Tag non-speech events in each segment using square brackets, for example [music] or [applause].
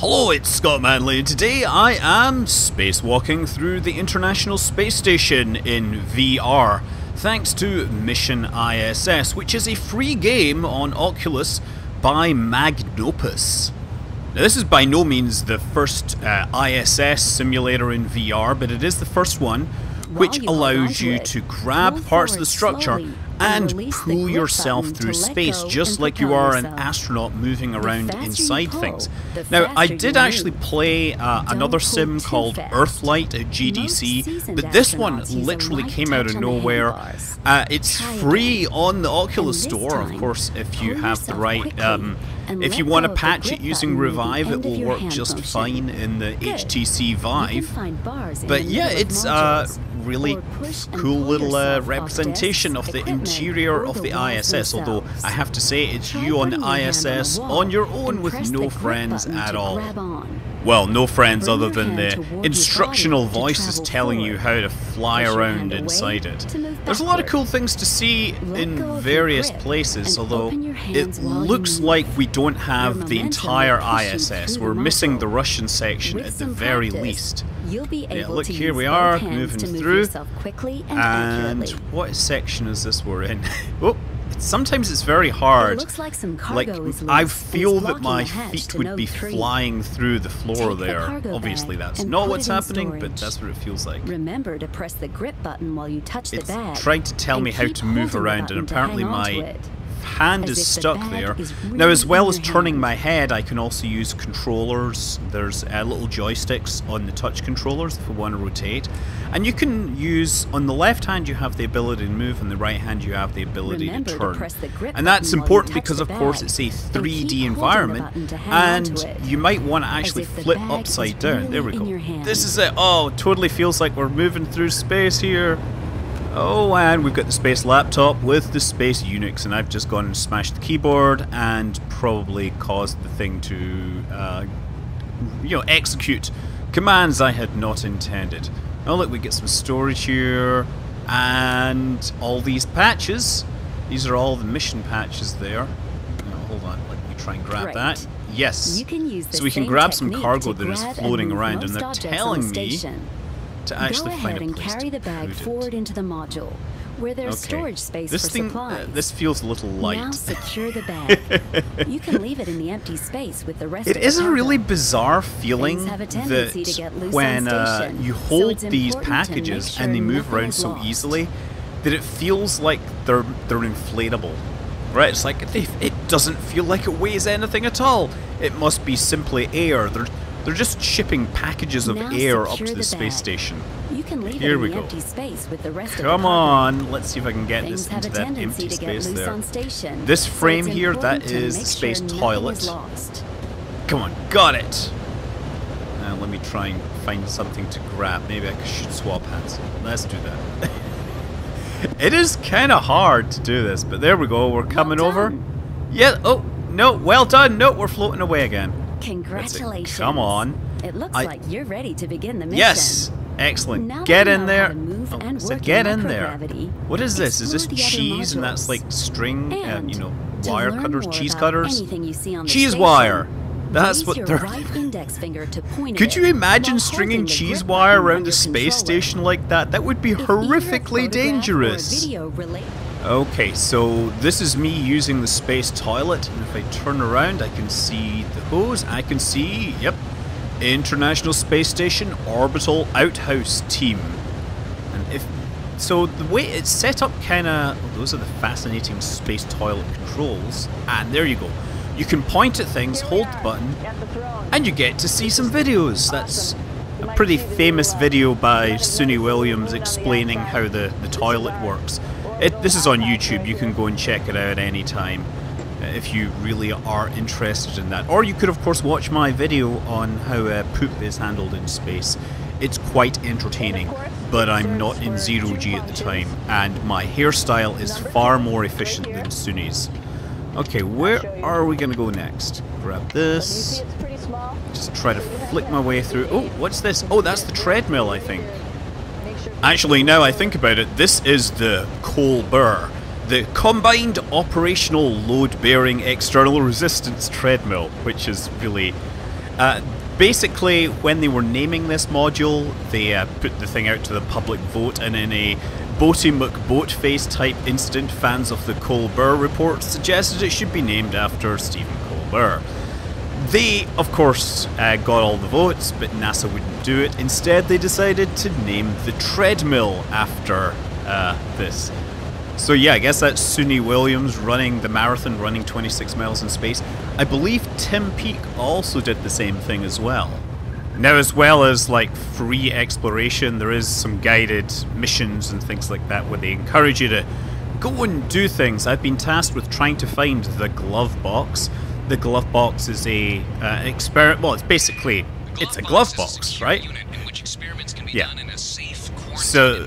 Hello, it's Scott Manley, and today I am spacewalking through the International Space Station in VR, thanks to Mission ISS, which is a free game on Oculus by Magnopus. Now, this is by no means the first uh, ISS simulator in VR, but it is the first one which allows you to grab parts of the structure and pull yourself through space just like you are an astronaut moving around inside things. Now, I did actually play uh, another sim called Earthlight at GDC, but this one literally came out of nowhere. Uh, it's free on the Oculus Store, of course, if you have the right. Um, if you want to patch it using Revive, it will work just fine in the HTC Vive. But yeah, it's uh, really cool little uh, representation of the interior of the ISS, although I have to say it's you on the ISS on your own with no friends at all. Well, no friends other than the instructional voices telling you how to fly around inside it. There's a lot of cool things to see in various places, although it looks like we don't have the entire ISS. We're missing the Russian section at the very least. Yeah, look, here we are, moving through. And what section is this we're in? [laughs] oh, sometimes it's very hard. It like, like I feel that my feet would be flying through the floor Take there. The Obviously, that's not what's happening, storage. but that's what it feels like. Remember to press the grip button while you touch it's the bag. trying to tell me how to move around, and apparently my hand is stuck there. Really now, as well as hand. turning my head, I can also use controllers. There's uh, little joysticks on the touch controllers if I want to rotate. And you can use, on the left hand, you have the ability to move, on the right hand, you have the ability Remember to turn. To press the grip and that's button while you important because, of course, it's a 3D environment, holding the button to hang and you might want to actually flip upside is down. There we really go. This is it. Oh, totally feels like we're moving through space here. Oh, and we've got the space laptop with the space Unix, and I've just gone and smashed the keyboard and probably caused the thing to, uh, you know, execute commands I had not intended. Oh, look, we get some storage here, and all these patches. These are all the mission patches there. Now, hold on, let me try and grab Great. that. Yes. You can use so we can grab some cargo that is floating around, and they're telling me station. To actually Go find ahead a and carry the bag forward into the module, where there's Okay. storage space this for thing, supplies. Uh, this feels a little light. Now secure the bag. [laughs] you can leave it in the empty space with the rest It is a really bizarre feeling have a tendency to that when uh, you hold it's these important to make packages sure and they move around so lost. easily that it feels like they're they're inflatable. Right? It's like it doesn't feel like it weighs anything at all. It must be simply air. They're they're just shipping packages of Now air up to the, the space station. You can leave Here we go. empty space with the rest of the Come on, let's see if I can get Things this into that empty space there. on station. This frame it's here, that is the space sure toilet. Come on, got it. Now let me try and find something to grab. Maybe I should swap hands. Let's do that. [laughs] it is kind of hard to do this, but there we go. We're coming over. Yeah. Oh no. Well done. No, we're floating away again. Congratulations. Come on. It looks I- like you're ready to begin the mission. Yes. Excellent. Now oh, get in there. Oh, I get in there. What is this? Is this explore the other cheese and that's like string and, you know wire cutters, cheese cutters, you see on cheese wire. That's what they're. right index finger to point Could you imagine stringing cheese wire around a space station like that? That would be If either a horrifically dangerous. Okay, so this is me using the space toilet, and if I turn around, I can see the hose. I can see, yep, International Space Station Orbital Outhouse Team. And if so, the way it's set up, kind of, oh, those are the fascinating space toilet controls. And there you go. You can point at things, hold the button, and you get to see some videos. That's a pretty famous video by Suni Williams explaining how the, the toilet works. It, this is on YouTube, you can go and check it out anytime uh, if you really are interested in that. Or you could, of course, watch my video on how uh, poop is handled in space. It's quite entertaining, but I'm not in zero G at the time, and my hairstyle is far more efficient than Suni's. Okay, where are we going to go next? Grab this. Just try to flick my way through. Oh, what's this? Oh, that's the treadmill, I think. Actually, now I think about it, this is the COLBERT, the Combined Operational Load Bearing External Resistance Treadmill, which is really. Uh, basically, when they were naming this module, they uh, put the thing out to the public vote, and in a Boaty McBoatface type incident, fans of the Colbert Report suggested it should be named after Stephen Colbert. They, of course, uh, got all the votes, but NASA wouldn't do it. Instead, they decided to name the treadmill after uh, this. So yeah, I guess that's Suni Williams running the marathon, running 26 miles in space. I believe Tim Peake also did the same thing as well. Now, as well as like free exploration, there is some guided missions and things like that where they encourage you to go and do things. I've been tasked with trying to find the glove box. The glove box is a uh, experiment. Well, it's basically it's a glove box, right? Yeah. So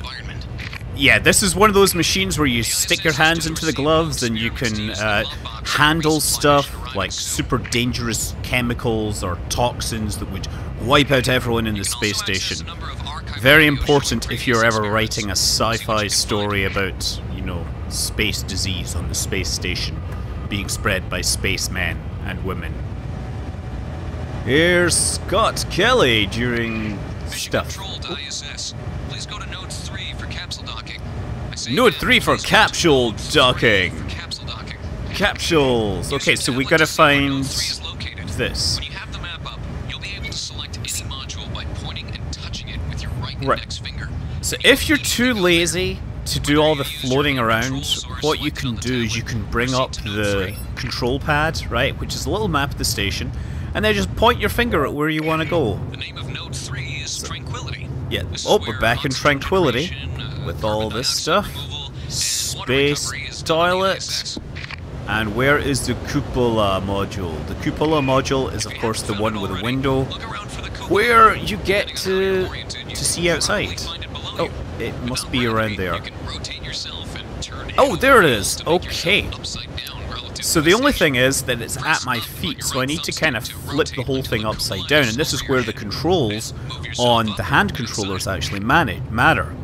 yeah, this is one of those machines where you stick your hands into the gloves and you can uh, handle stuff like super dangerous chemicals or toxins that would wipe out everyone in the space station. Very important if you're ever writing a sci-fi story about, you know, space disease on the space station being spread by spacemen and women. Here's Scott Kelly during Mission stuff. Node 3 for capsule docking. Capsules. Okay, so we gotta find this. Right. So if you're too lazy to do all the floating around, what you can do is you can bring up the control pad, right, which is a little map of the station, and then just point your finger at where you want to go. The name of node 3 is Tranquility. Yeah. Oh, we're back in Tranquility with all this stuff. Space toilet. And where is the cupola module? The cupola module is of course the one with a window where you get to to see outside. Oh, it must be around there. Oh, there it is. Okay. So the only thing is that it's at my feet, so I need to kind of flip the whole thing upside down, and this is where the controls on the hand controllers actually matter.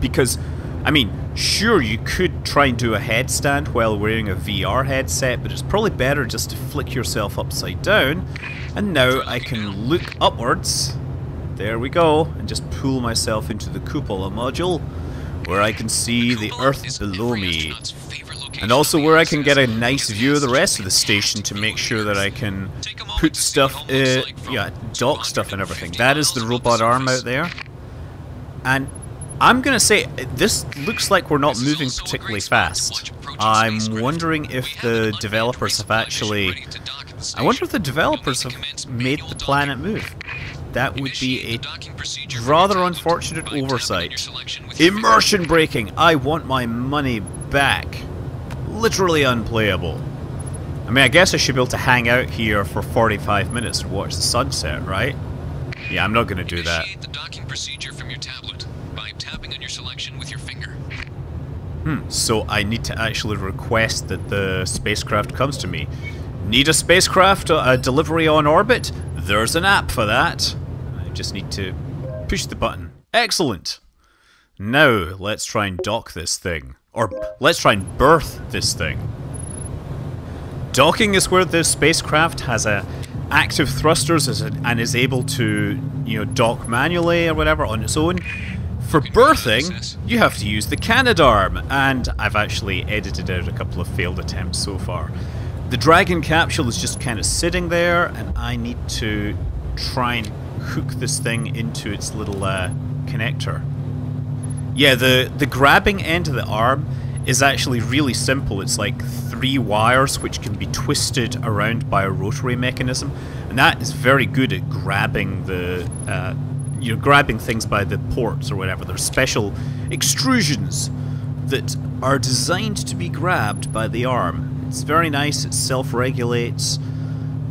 Because, I mean, sure, you could try and do a headstand while wearing a VR headset, but it's probably better just to flick yourself upside down, and now I can look upwards, there we go, and just pull myself into the cupola module, where I can see the Earth below me. And also where I can get a nice view of the rest of the station to make sure that I can put stuff, uh, yeah, dock stuff and everything. That is the robot arm out there. And I'm gonna say, this looks like we're not moving particularly fast. I'm wondering if the developers have actually... I wonder if the developers have made the planet move. That would be a rather unfortunate oversight. Immersion breaking! I want my money back literally unplayable. I mean, I guess I should be able to hang out here for 45 minutes and watch the sunset, right? Yeah, I'm not going to do that. the docking procedure from your tablet by tapping on your selection with your finger. Hmm, so I need to actually request that the spacecraft comes to me. Need a spacecraft, a delivery on orbit? There's an app for that. Just need to push the button. Excellent! Now, let's try and dock this thing. Or let's try and berth this thing. Docking is where the spacecraft has a active thrusters and is able to, you know, dock manually or whatever on its own. For berthing, you have to use the Canadarm, and I've actually edited out a couple of failed attempts so far. The Dragon capsule is just kind of sitting there, and I need to try and hook this thing into its little uh, connector. Yeah, the, the grabbing end of the arm is actually really simple. It's like three wires which can be twisted around by a rotary mechanism, and that is very good at grabbing the, uh, you know, grabbing things by the ports or whatever. There's special extrusions that are designed to be grabbed by the arm. It's very nice. It self-regulates.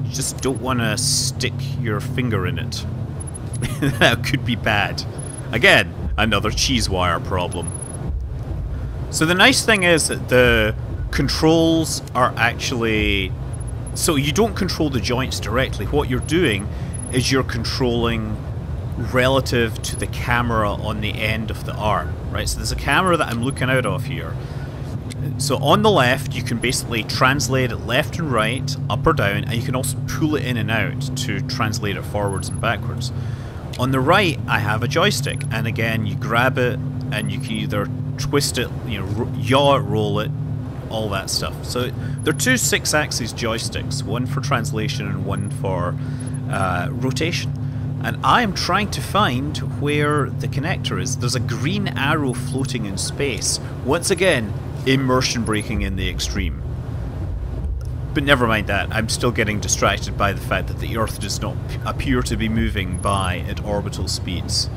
You just don't want to stick your finger in it. [laughs] that could be bad. Again, another cheese wire problem. So the nice thing is that the controls are actually... So you don't control the joints directly. What you're doing is you're controlling relative to the camera on the end of the arm, right? So there's a camera that I'm looking out of here. So on the left, you can basically translate it left and right, up or down, and you can also pull it in and out to translate it forwards and backwards. On the right, I have a joystick, and again, you grab it, and you can either twist it, you know, yaw it, roll it, all that stuff. So they're two six-axis joysticks, one for translation and one for uh, rotation. And I am trying to find where the connector is. There's a green arrow floating in space. Once again, immersion breaking in the extreme. But never mind that, I'm still getting distracted by the fact that the Earth does not appear to be moving by at orbital speeds.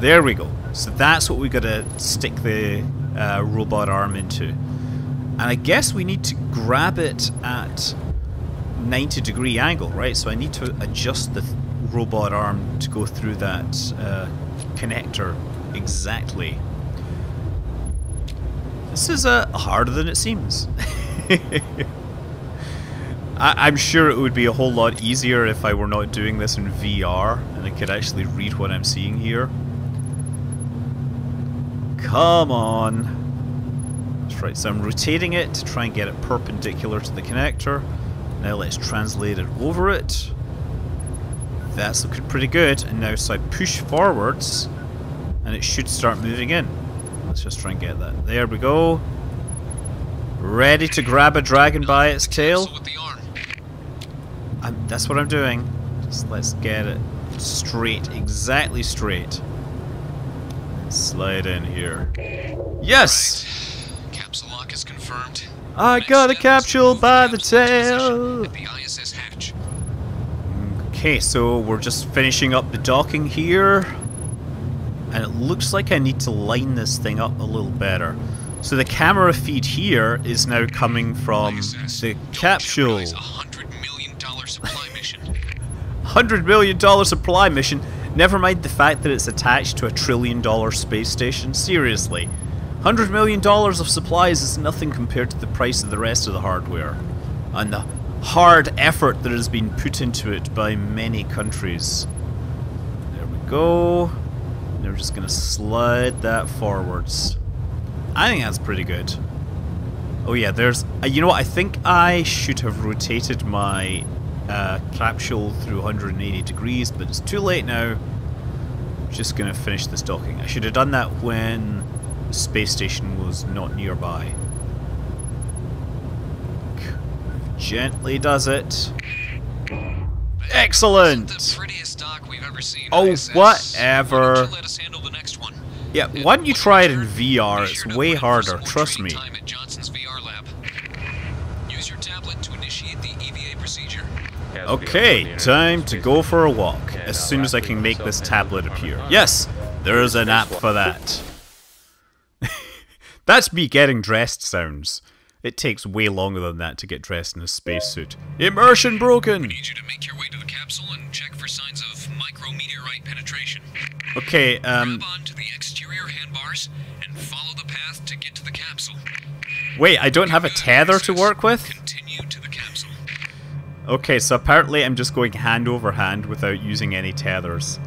There we go. So that's what we've got to stick the uh, robot arm into. And I guess we need to grab it at 90 degree angle, right? So I need to adjust the robot arm to go through that uh, connector exactly. This is uh, harder than it seems. [laughs] I am sure it would be a whole lot easier if I were not doing this in VR and I could actually read what I'm seeing here. Come on. That's right, so I'm rotating it to try and get it perpendicular to the connector. Now let's translate it over it. That's looking pretty good. And now so I push forwards and it should start moving in. Let's just try and get that. There we go. Ready to grab a dragon by its tail. I'm, that's what I'm doing. Just let's get it straight, exactly straight. Slide in here. Yes! Right. Capsule lock is confirmed. I Next got a capsule by the tail. the Okay, so we're just finishing up the docking here. And it looks like I need to line this thing up a little better. So the camera feed here is now coming from the capsule. $100 million supply mission. Never mind the fact that it's attached to a trillion dollar space station. Seriously. $100 million of supplies is nothing compared to the price of the rest of the hardware. And the hard effort that has been put into it by many countries. There we go. And we're just going to slide that forwards. I think that's pretty good. Oh yeah, there's... Uh, you know what, I think I should have rotated my uh, capsule through 180 degrees, but it's too late now. Just gonna finish the docking. I should have done that when the space station was not nearby. Gently does it. Excellent! The prettiest dock we've ever seen. Oh, whatever. Why let us the next one? Yeah, why don't you try it in VR? It's way put in for harder, trust me. time at Johnson's VR lab. Use your tablet to initiate the EVA procedure. Okay, time to go for a walk, as soon as I can make this tablet appear. Yes, there's an app for that. [laughs] That's me getting dressed sounds. It takes way longer than that to get dressed in a spacesuit. Immersion broken! Need you to make your way to the capsule and check for signs of micrometeorite penetration. Okay, um, Grab on to the exterior handbars and follow the path to get to the capsule. wait, I don't have a tether to work with? Continue to the capsule. Okay, so apparently I'm just going hand over hand without using any tethers.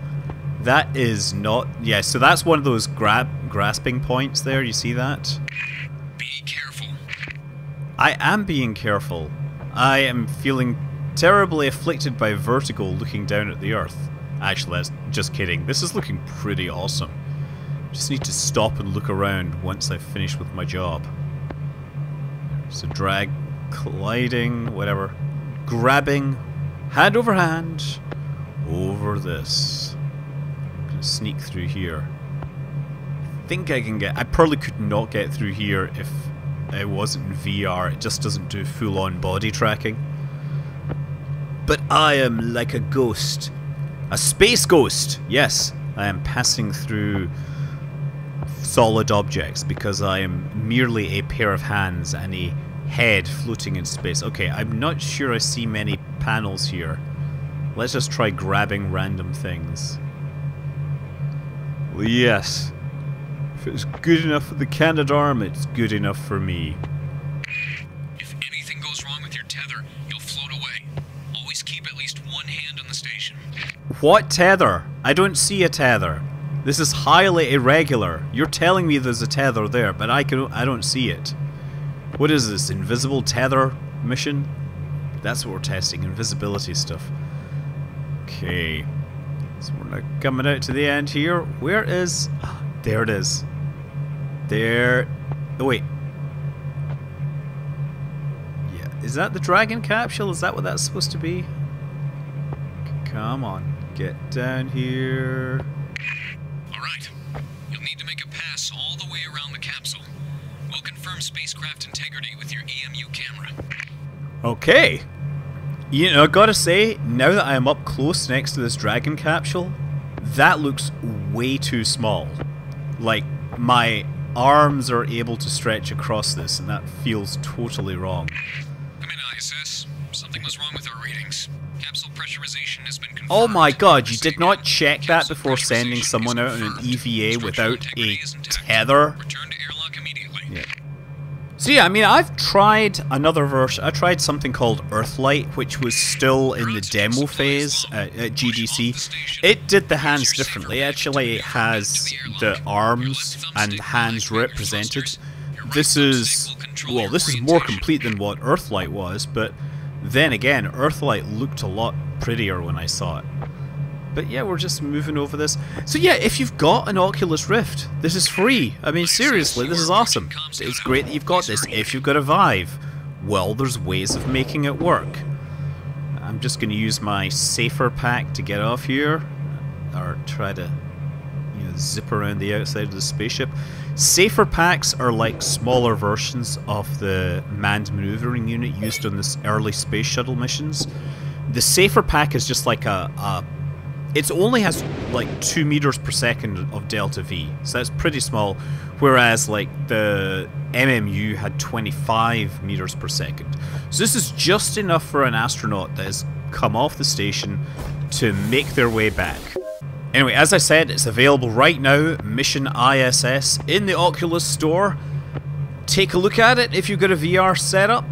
That is not... Yeah, so that's one of those grab grasping points there, you see that? Be careful. I am being careful. I am feeling terribly afflicted by vertigo looking down at the Earth. Actually, that's just kidding. This is looking pretty awesome. Just need to stop and look around once I've finished with my job. So drag, colliding, whatever. Grabbing, hand over hand, over this. Gonna sneak through here. I think I can get... I probably could not get through here if it wasn't VR. It just doesn't do full-on body tracking. But I am like a ghost. A space ghost! Yes, I am passing through solid objects because I am merely a pair of hands and a head floating in space. Okay, I'm not sure I see many panels here. Let's just try grabbing random things. Well, yes. If it's good enough for the Canadarm, it's good enough for me. If anything goes wrong with your tether, you'll float away. Always keep at least one hand on the station. What tether? I don't see a tether. This is highly irregular. You're telling me there's a tether there, but I can I don't see it. What is this? Invisible tether mission? That's what we're testing, invisibility stuff. Okay. So we're now coming out to the end here. Where is... Ah, there it is. There... Oh, wait. Yeah, is that the dragon capsule? Is that what that's supposed to be? Come on. Get down here. Alright. You'll need to make a pass all the way around the capsule. We'll confirm spacecraft integrity with your EMU camera. Okay. You know, I gotta say, now that I am up close next to this dragon capsule, that looks way too small. Like, my arms are able to stretch across this, and that feels totally wrong. Come in, ISS. Something was wrong with our readings. Capsule pressurization has been confirmed. Oh my god, you did not check that before sending someone out on an. EVA without a tether? Return to airlock immediately. Yeah. So yeah, I mean, I've tried another version. I tried something called Earthlight, which was still in the demo phase at, at GDC. It did the hands differently. Actually, it has the arms and hands represented. This is well, this is more complete than what Earthlight was, but then again, Earthlight looked a lot prettier when I saw it. But yeah, we're just moving over this. So yeah, if you've got an Oculus Rift, this is free. I mean, seriously, this is awesome. It's great that you've got this. If you've got a Vive, well, there's ways of making it work. I'm just going to use my safer pack to get off here, or try to you know, zip around the outside of the spaceship. Safer packs are like smaller versions of the manned maneuvering unit used on this early space shuttle missions. The safer pack is just like a, a it only has like 2 meters per second of delta V, so that's pretty small. Whereas like the MMU had 25 meters per second. So this is just enough for an astronaut that has come off the station to make their way back. Anyway, as I said, it's available right now, Mission ISS, in the Oculus Store. Take a look at it if you've got a VR setup.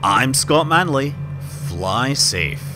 I'm Scott Manley. Fly safe.